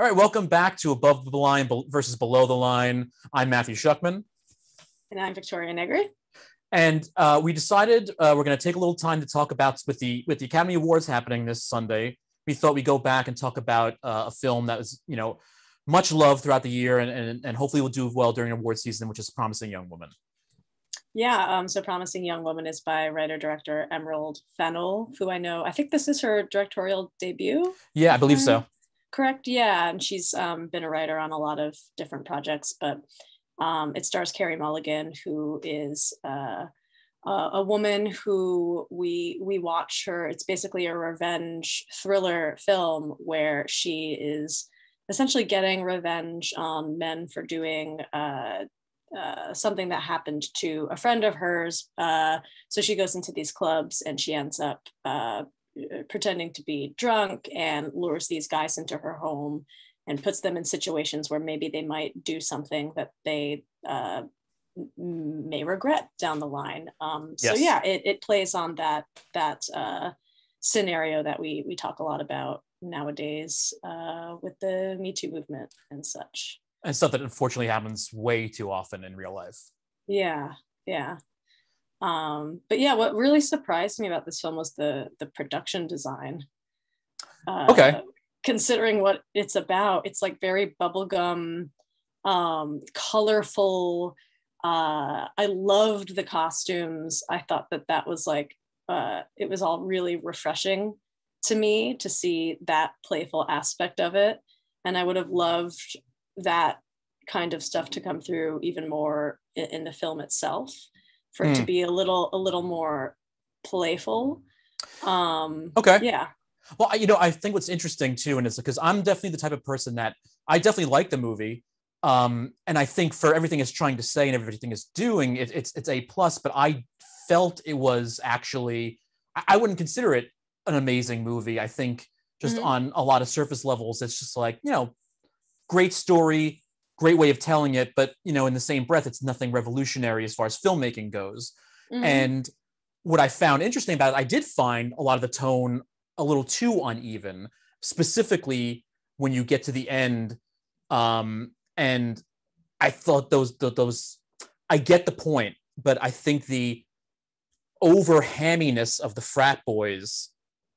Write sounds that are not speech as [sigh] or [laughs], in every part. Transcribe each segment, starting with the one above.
All right, welcome back to Above the Line versus Below the Line. I'm Matthew Schuchman. And I'm Victoria Negri. And uh, we decided uh, we're going to take a little time to talk about with the with the Academy Awards happening this Sunday. We thought we'd go back and talk about uh, a film that was, you know, much loved throughout the year and, and, and hopefully will do well during award season, which is Promising Young Woman. Yeah, um, so Promising Young Woman is by writer director Emerald Fennell, who I know. I think this is her directorial debut. Yeah, I believe so. Correct. Yeah, and she's um, been a writer on a lot of different projects, but um, it stars Carey Mulligan, who is uh, a woman who we we watch her. It's basically a revenge thriller film where she is essentially getting revenge on men for doing uh, uh, something that happened to a friend of hers. Uh, so she goes into these clubs and she ends up uh, pretending to be drunk and lures these guys into her home and puts them in situations where maybe they might do something that they uh, may regret down the line. Um, yes. So yeah, it, it plays on that that uh, scenario that we we talk a lot about nowadays uh, with the Me Too movement and such. And stuff that unfortunately happens way too often in real life. Yeah, yeah. Um, but yeah, what really surprised me about this film was the the production design. Uh, okay. Considering what it's about, it's like very bubblegum, um, colorful. Uh, I loved the costumes. I thought that that was like uh, it was all really refreshing to me to see that playful aspect of it. And I would have loved that kind of stuff to come through even more in, in the film itself, for mm. it to hmm. be a little a little more playful. Um, okay. Yeah. Well, you know, I think what's interesting too, and it's because I'm definitely the type of person that I definitely like the movie. Um, and I think for everything it's trying to say and everything it's doing, it, it's it's a plus. But I felt it was actually I wouldn't consider it an amazing movie. I think just mm-hmm. on a lot of surface levels, it's just like, you know, great story, great way of telling it, but you know, in the same breath, it's nothing revolutionary as far as filmmaking goes. Mm-hmm. And what I found interesting about it, I did find a lot of the tone a little too uneven, specifically when you get to the end. Um, and I thought those those I get the point, but I think the over hamminess of the frat boys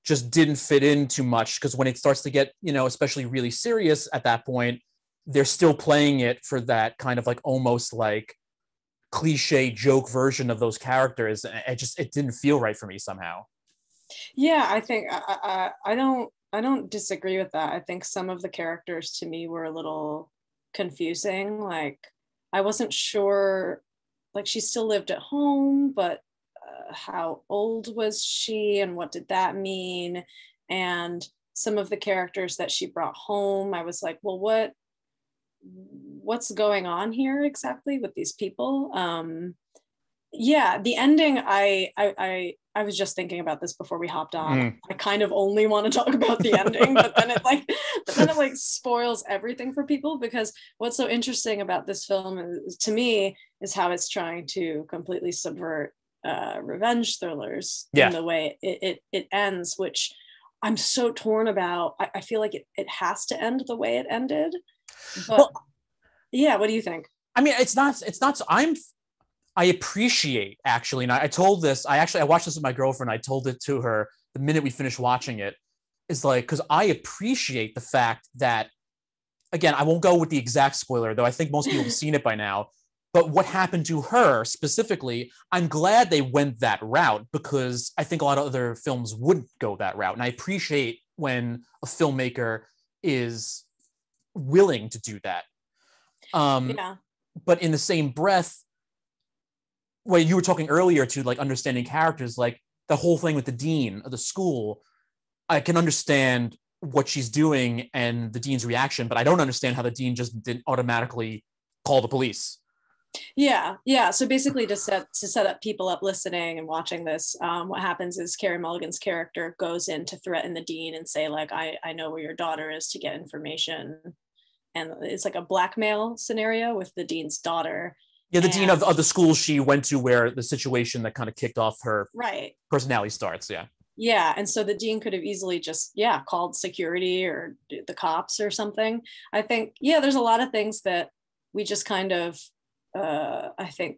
just didn't fit in too much because when it starts to get you know especially really serious at that point they're still playing it for that kind of like almost like cliche joke version of those characters and it just it didn't feel right for me somehow. Yeah i think I, I, I don't i don't disagree with that. I think some of the characters to me were a little confusing like i wasn't sure like she still lived at home but uh, how old was she and what did that mean? And some of the characters that she brought home i was like well what what's going on here exactly with these people um yeah the ending i i i, I was just thinking about this before we hopped on mm. i kind of only [laughs] want to talk about the ending but then it like [laughs] then it like spoils everything for people because what's so interesting about this film is, to me is how it's trying to completely subvert uh, revenge thrillers yeah. in the way it, it, it ends, which I'm so torn about. I, I, feel like it, it has to end the way it ended. But well, yeah, what do you think? I mean, it's not, it's not, I'm, I appreciate actually, and I, I told this, I actually, I watched this with my girlfriend. I told it to her the minute we finished watching it is like, cause I appreciate the fact that, again, I won't go with the exact spoiler, though I think most people have [laughs] seen it by now but what happened to her specifically, I'm glad they went that route because I think a lot of other films wouldn't go that route. And I appreciate when a filmmaker is willing to do that. Um, yeah. But in the same breath, when you were talking earlier to like understanding characters, like the whole thing with the dean of the school, I can understand what she's doing and the dean's reaction, but I don't understand how the dean just didn't automatically call the police yeah, yeah. So basically, to set to set up people up listening and watching this, um, what happens is Carey Mulligan's character goes in to threaten the dean and say like, "I I know where your daughter is" to get information, and it's like a blackmail scenario with the dean's daughter. Yeah, the and, dean of, of the school she went to, where the situation that kind of kicked off her right personality starts. Yeah. yeah and so the dean could have easily just yeah called security or the cops or something i think yeah there's a lot of things that we just kind of uh, i think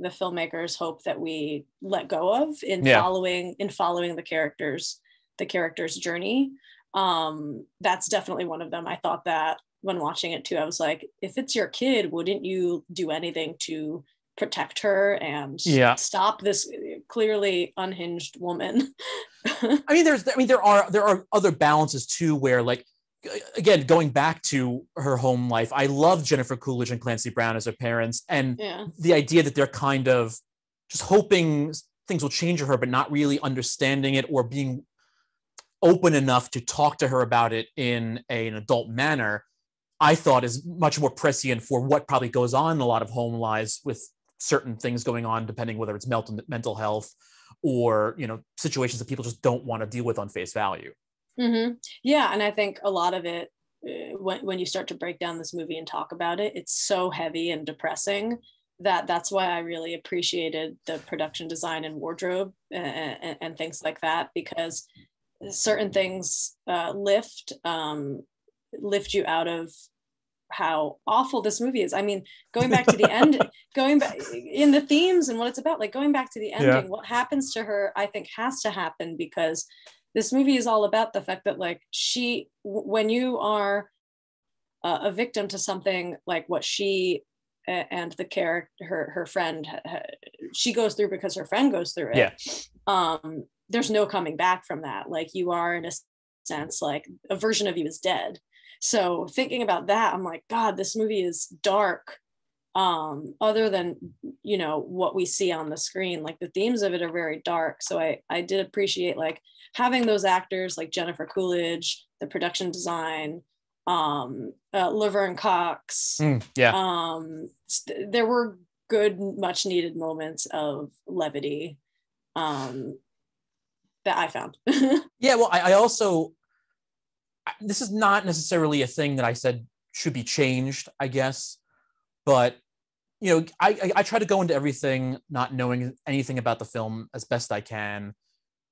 the filmmakers hope that we let go of in yeah. following in following the characters the character's journey um that's definitely one of them i thought that when watching it too i was like if it's your kid wouldn't you do anything to protect her and yeah. stop this clearly unhinged woman. [laughs] I mean, there's, I mean, there are there are other balances too, where like, again, going back to her home life, I love Jennifer Coolidge and Clancy Brown as her parents, and yeah. the idea that they're kind of just hoping things will change for her, but not really understanding it or being open enough to talk to her about it in a, an adult manner. I thought is much more prescient for what probably goes on in a lot of home lives with certain things going on depending whether it's mental mental health or you know situations that people just don't want to deal with on face value mm-hmm. yeah and i think a lot of it uh, when, when you start to break down this movie and talk about it it's so heavy and depressing that that's why i really appreciated the production design and wardrobe and, and, and things like that because certain things uh, lift um, lift you out of how awful this movie is. I mean, going back to the end, [laughs] going back in the themes and what it's about, like going back to the ending, yeah. what happens to her, I think has to happen because this movie is all about the fact that like she, when you are uh, a victim to something like what she and the character, her her friend, she goes through because her friend goes through it. Yeah. Um, there's no coming back from that. Like you are in a sense like a version of you is dead so thinking about that i'm like god this movie is dark um other than you know what we see on the screen. Like the themes of it are very dark. So i i did appreciate like having those actors like jennifer coolidge the production design um uh, laverne cox mm, yeah. um st- there were good much needed moments of levity um that i found. [laughs] Yeah well I, I also this is not necessarily a thing that I said should be changed, I guess, but you know, I, I, I try to go into everything not knowing anything about the film as best I can,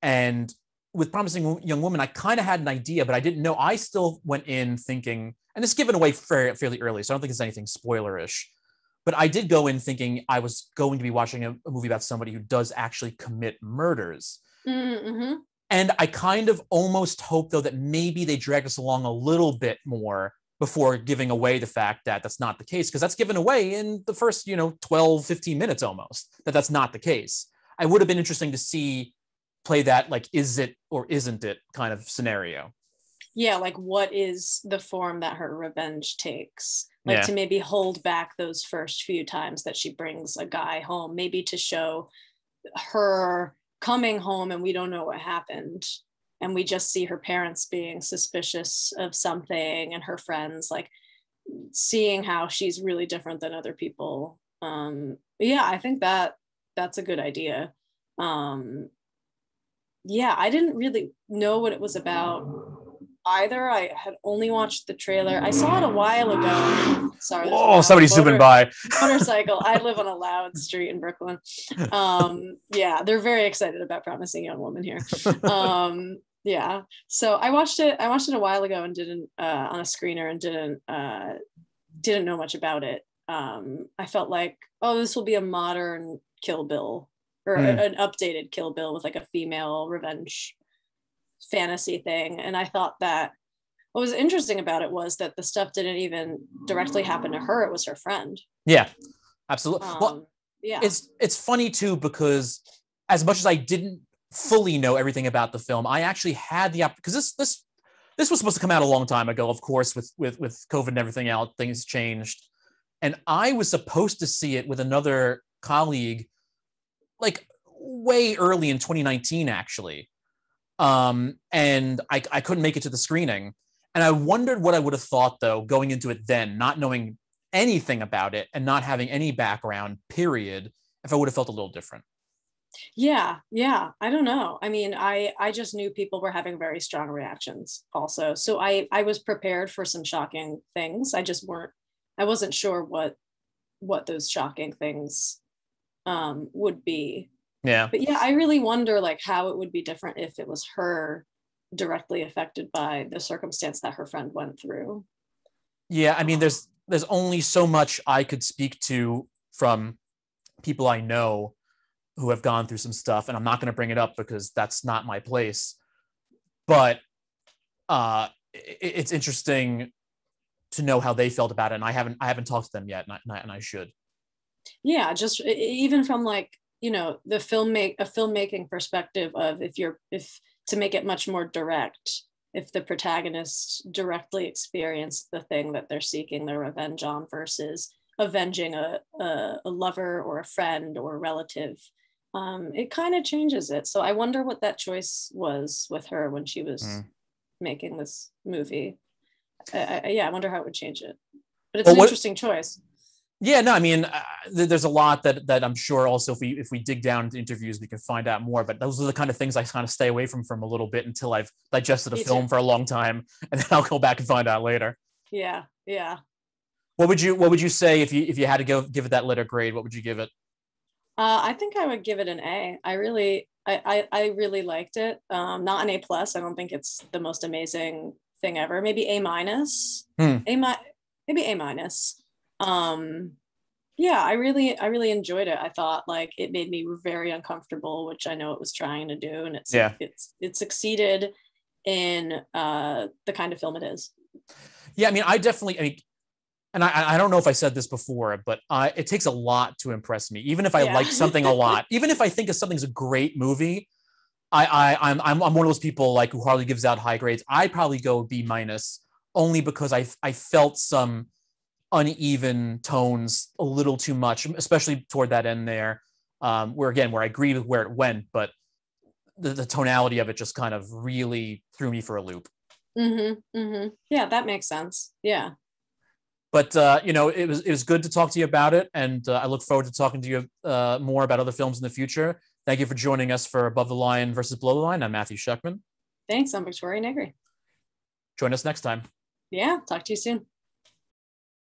and with promising young woman, I kind of had an idea, but I didn't know. I still went in thinking, and it's given away fairly, fairly early, so I don't think it's anything spoilerish. But I did go in thinking I was going to be watching a, a movie about somebody who does actually commit murders. Mm-hmm. And I kind of almost hope, though, that maybe they drag us along a little bit more before giving away the fact that that's not the case, because that's given away in the first, you know, 12, 15 minutes almost, that that's not the case. I would have been interesting to see play that, like, is it or isn't it kind of scenario. Yeah, like what is the form that her revenge takes? Like yeah. to maybe hold back those first few times that she brings a guy home, maybe to show her coming home and we don't know what happened. And we just see her parents being suspicious of something and her friends like seeing how she's really different than other people. Um yeah i think that that's a good idea. Um yeah i didn't really know what it was about either. I had only watched the trailer. I saw it a while ago. Sorry. Oh, somebody's motor, zooming by. [laughs] motorcycle. I live on a loud street in Brooklyn. [laughs] Um, yeah, they're very excited about promising young woman here. [laughs] Um, yeah. So I watched it. I watched it a while ago and didn't uh, on a screener and didn't uh, didn't know much about it. Um, I felt like, oh, this will be a modern Kill Bill or mm. an updated Kill Bill with like a female revenge fantasy thing. And I thought that what was interesting about it was that the stuff didn't even directly happen to her. It was her friend. Yeah, absolutely. Um, well, yeah. It's it's funny too because as much as I didn't fully know everything about the film, I actually had the because this this this was supposed to come out a long time ago. Of course, with with with COVID and everything out, things changed, and I was supposed to see it with another colleague, like way early in 2019, actually um, and I, I couldn't make it to the screening. And I wondered what I would have thought though going into it then, not knowing anything about it and not having any background, period, if I would have felt a little different. Yeah, yeah. I don't know. I mean, I I just knew people were having very strong reactions also. So I I was prepared for some shocking things. I just weren't I wasn't sure what what those shocking things um would be Yeah. But yeah, I really wonder like how it would be different if it was her directly affected by the circumstance that her friend went through. Yeah, I mean, there's there's only so much I could speak to from people I know who have gone through some stuff, and I'm not going to bring it up because that's not my place. But uh, it, it's interesting to know how they felt about it, and I haven't I haven't talked to them yet, and I, and I should. Yeah, just even from like you know the film make a filmmaking perspective of if you're if to make it much more direct if the protagonists directly experience the thing that they're seeking their revenge on versus avenging a, a, a lover or a friend or a relative um, it kind of changes it. So i wonder what that choice was with her when she was mm. making this movie. I, I, yeah i wonder how it would change it. But it's well, an what, interesting choice yeah, no, I mean, uh, there's a lot that that I'm sure also if we if we dig down into interviews, we can find out more. But those are the kind of things I kind of stay away from from a little bit until I've digested a Me film too. for a long time, [laughs] and then I'll go back and find out later. Yeah, yeah. What would you What would you say if you if you had to go give it that letter grade? What would you give it? Uh, I think I would give it an A. I really, I, I, I really liked it. Um, not an A plus. I don't think it's the most amazing thing ever. Maybe A minus. Hmm. A mi- maybe A minus um yeah i really i really enjoyed it i thought like it made me very uncomfortable which i know it was trying to do and it's yeah it's it succeeded in uh the kind of film it is yeah i mean i definitely I mean, and I, I don't know if I said this before, but I, it takes a lot to impress me. Even if I yeah. like something a lot, [laughs] even if I think of something's a great movie, I, I I'm, I'm I'm one of those people like who hardly gives out high grades. I probably go B minus only because I I felt some uneven tones a little too much, especially toward that end there, um, where again, where I agree with where it went, but the, the tonality of it just kind of really threw me for a loop. Mm-hmm, mm-hmm. Yeah, that makes sense. Yeah. But uh, you know, it was it was good to talk to you about it, and uh, I look forward to talking to you uh, more about other films in the future. Thank you for joining us for Above the Line versus Below the Line. I'm Matthew Schuchman. Thanks. I'm Victoria Negri. Join us next time. Yeah. Talk to you soon.